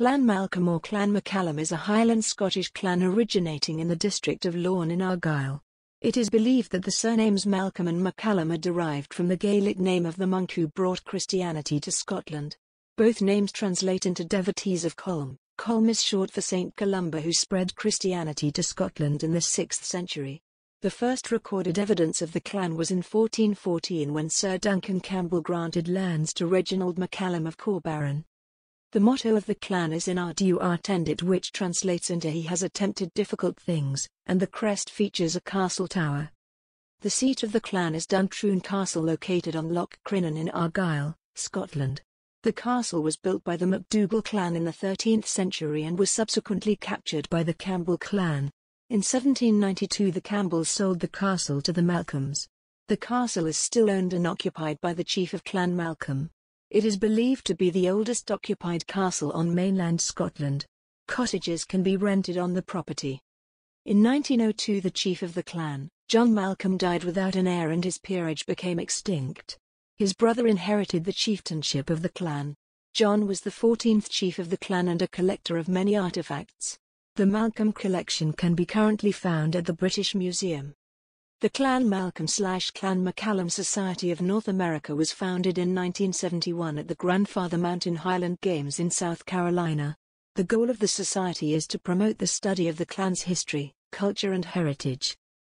Clan Malcolm or Clan MacCallum is a Highland Scottish clan originating in the district of Lorne in Argyll. It is believed that the surnames Malcolm and MacCallum are derived from the Gaelic name of the monk who brought Christianity to Scotland. Both names translate into devotees of Colm. Colm is short for Saint Columba who spread Christianity to Scotland in the 6th century. The first recorded evidence of the clan was in 1414 when Sir Duncan Campbell granted lands to Reginald MacCallum of Corbarron. The motto of the clan is in Ardua Tendit which translates into He has attempted difficult things, and the crest features a castle tower. The seat of the clan is Duntrune Castle located on Loch Crinan in Argyll, Scotland. The castle was built by the MacDougall clan in the 13th century and was subsequently captured by the Campbell clan. In 1792 the Campbells sold the castle to the Malcolms. The castle is still owned and occupied by the chief of Clan Malcolm. It is believed to be the oldest occupied castle on mainland Scotland. Cottages can be rented on the property. In 1902 the chief of the clan, John Malcolm died without an heir and his peerage became extinct. His brother inherited the chieftainship of the clan. John was the 14th chief of the clan and a collector of many artifacts. The Malcolm collection can be currently found at the British Museum. The Clan Malcolm slash Clan MacCallum Society of North America was founded in 1971 at the Grandfather Mountain Highland Games in South Carolina. The goal of the society is to promote the study of the clan's history, culture and heritage.